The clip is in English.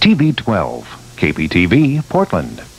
TV 12, KPTV, Portland.